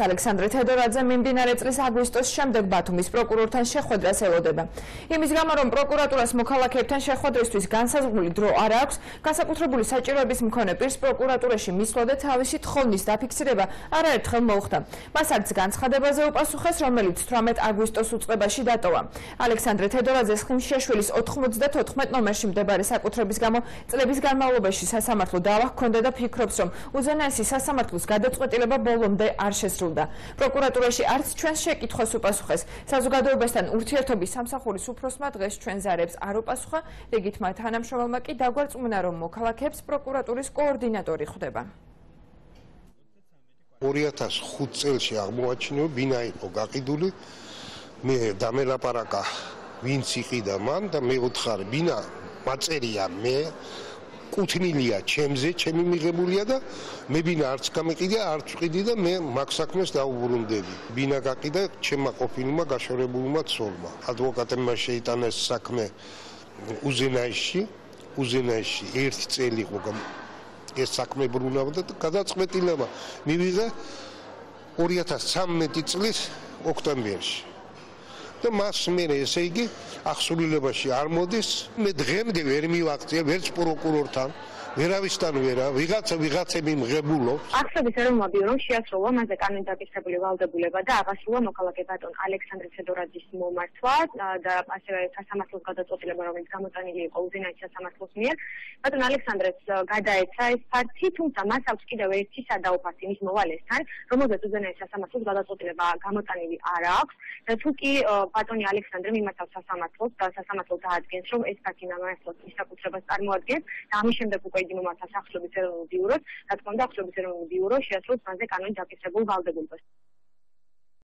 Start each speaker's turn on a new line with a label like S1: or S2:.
S1: ალექსანდრე თედორაძე მიმდინარე წლის აგვისტოს შემდეგ ბათუმის პროკურორთან შეხვედრას ელოდება. იმის გამო, რომ პროკურატურას მოქალაქეებთან შეხვედრისთვის განსაზღვრული დრო არ აქვს, განსაკუთრებული საჭიროების მქონე პირს პროკურატურაში მისვლა და თავისი თხოვნის დაფიქსირება არაერთხელ მოუხდა. მას არც განცხადებაზე უპასუხეს, რომელიც 18 აგვისტოს უწყებაში დატოვა. ალექსანდრე თედორაძეს ხიმშეშვილის 94 ნომერში მდებარე საკუთრების გამო წლების განმავლობაში სასამართლო დავა ჰქონდა და ფიქრობს, რომ უზენაესი სასამართლოს გადაწყვეტილება ბოლომდე არ შესრულდა. დასრულდა. პროკურატურაში არც ჩვენს შეკითხვას უპასუხეს. საზოგადოებასთან ურთიერთობის სამსახურის უფროსმა დღეს ჩვენ ზარებს არ უპასუხა, რიგითმა თანამშრომელმა კი დაგვარწმუნა, რომ მოქალაქეებს პროკურატურის კოორდინატორი ხვდება.
S2: 2005 წელს აღმოაჩინო ბინა იყო გაყიდული. მე დამელაპარაკა ვინც იყიდა მან და მე უთხარი ბინა მაწერია მე კუთნილია ჩემზე, ჩემი მიღებულია და მე ბინა არც გამიყიდა, არც ვყიდი და მე მაგ საქმეს დაუბრუნდები. ბინა გაყიდა ჩემმა ყოფილმა გაშორებულმა ცოლმა. ადვოკატებმა შეიტანეს საქმე უზენაიში, უზენაიში ერთი წელი იყო ეს საქმე ბრუნავდა და გადაწყვეტილება მივიღე 2013 წლის ოქტომბერში. და მას მე ესე იგი ახსულილებაში არ მოდის. მე დღემდე ვერ მივაქცია ვერც პროკურორთან ვერავისთან ვერა ვიღაცა ვიღაცები მღებულობს
S3: ახსების ეროვნულ ბიურომ შეასრულა მასზე კანონდაკისრებული ვალდებულება და აღასრულა მოქალაქე ბატონ ალექსანდრე ფედორაძის მომართვა და ასევე სასამართლოს გადაწყვეტილება რომელიც გამოწანილი იყო უზენაის სასამართლოს მიერ. ბატონ ალექსანდრეს გადაეცა ეს ფაქტი თუმცა მას აქვს კიდევ ერთი სადაუფასი მის მოვალესთან რომელზეც უზენაის სასამართლოს გადაწყვეტილება გამოწანილი არ აქვს. და თუ კი ბატონი ალექსანდრე მიმართავს სასამართლოს და სასამართლო დაადგენს რომ ეს ფაქტი ნამართლოს მისაკუთრებას წარმოადგენს და ამის შემდეგ უკვე იგი მომართა სახლობის ეროვნულ ბიუროს, რა თქმა უნდა, სახლობის ეროვნულ ბიურო შეასრულებს მასზე კანონით დაფიქსირებულ ვალდებულებას.